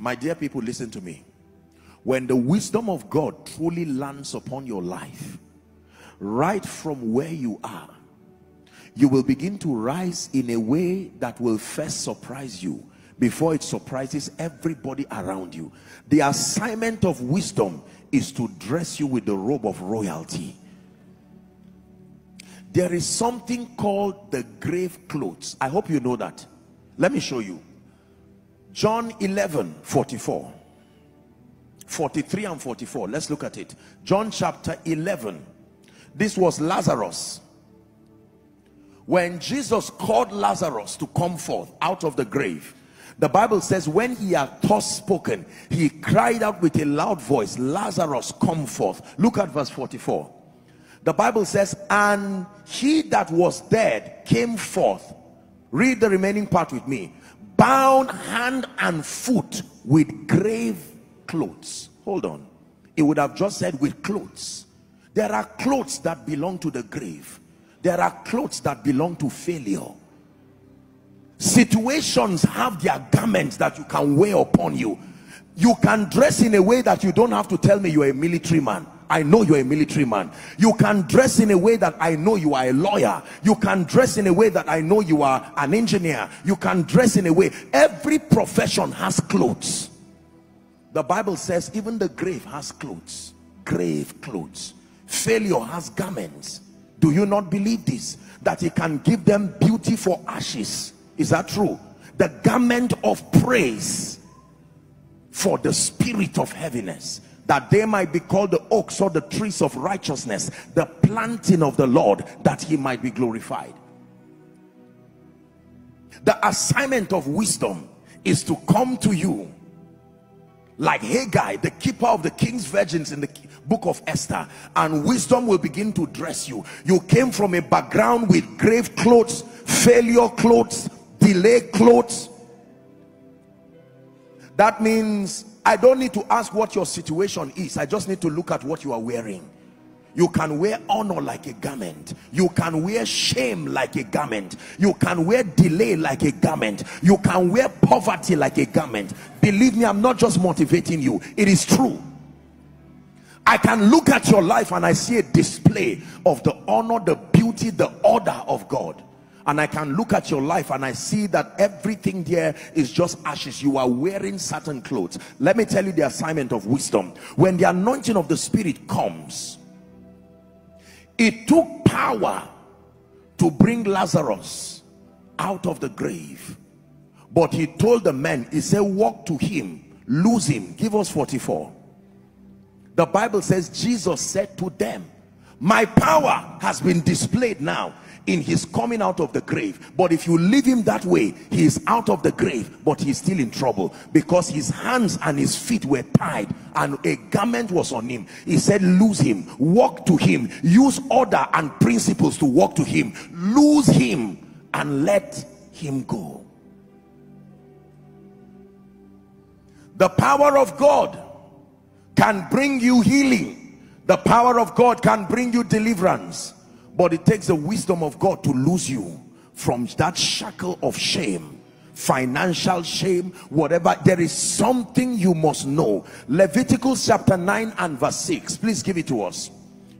my dear people listen to me. When the wisdom of God truly lands upon your life right from where you are you will begin to rise in a way that will first surprise you before it surprises everybody around you. The assignment of wisdom is to dress you with the robe of royalty. There is something called the grave clothes. I hope you know that. Let me show you john 11 44 43 and 44 let's look at it. John chapter 11 this was lazarus. When jesus called lazarus to come forth out of the grave the bible says when he had thus spoken he cried out with a loud voice lazarus come forth. Look at verse 44 the bible says and he that was dead came forth. Read the remaining part with me bound hand and foot with grave clothes. Hold on. It would have just said with clothes. There are clothes that belong to the grave. There are clothes that belong to failure. Situations have their garments that you can wear upon you. You can dress in a way that you don't have to tell me you're a military man I know you're a military man. You can dress in a way that I know you are a lawyer. You can dress in a way that I know you are an engineer. You can dress in a way. Every profession has clothes. The Bible says even the grave has clothes. Grave clothes. Failure has garments. Do you not believe this? That he can give them beauty for ashes. Is that true? The garment of praise for the spirit of heaviness that they might be called the oaks or the trees of righteousness the planting of the lord that he might be glorified the assignment of wisdom is to come to you like Hegai, the keeper of the king's virgins in the book of Esther, and wisdom will begin to dress you. You came from a background with grave clothes, failure clothes, delay clothes. That means I don't need to ask what your situation is. I just need to look at what you are wearing. You can wear honor like a garment. You can wear shame like a garment. You can wear delay like a garment. You can wear poverty like a garment. Believe me, I'm not just motivating you. It is true. I can look at your life and I see a display of the honor, the beauty, the order of God and I can look at your life and I see that everything there is just ashes. You are wearing certain clothes. Let me tell you the assignment of wisdom. When the anointing of the spirit comes, it took power to bring Lazarus out of the grave. But he told the men, he said, walk to him, lose him. Give us 44. The Bible says, Jesus said to them, my power has been displayed now in his coming out of the grave. But if you leave him that way he is out of the grave but he's still in trouble because his hands and his feet were tied and a garment was on him. He said lose him walk to him use order and principles to walk to him. Lose him and let him go. The power of God can bring you healing. The power of God can bring you deliverance but it takes the wisdom of God to lose you from that shackle of shame financial shame whatever. There is something you must know. Leviticus chapter 9 and verse 6 please give it to us.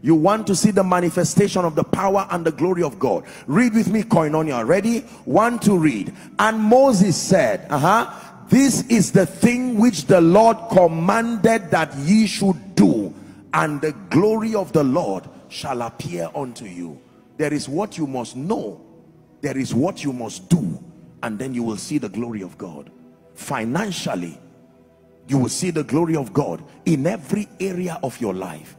You want to see the manifestation of the power and the glory of God. Read with me koinonia. Ready? One to read. And Moses said uh-huh this is the thing which the Lord commanded that ye should do and the glory of the Lord shall appear unto you. There is what you must know there is what you must do and then you will see the glory of God. Financially you will see the glory of God in every area of your life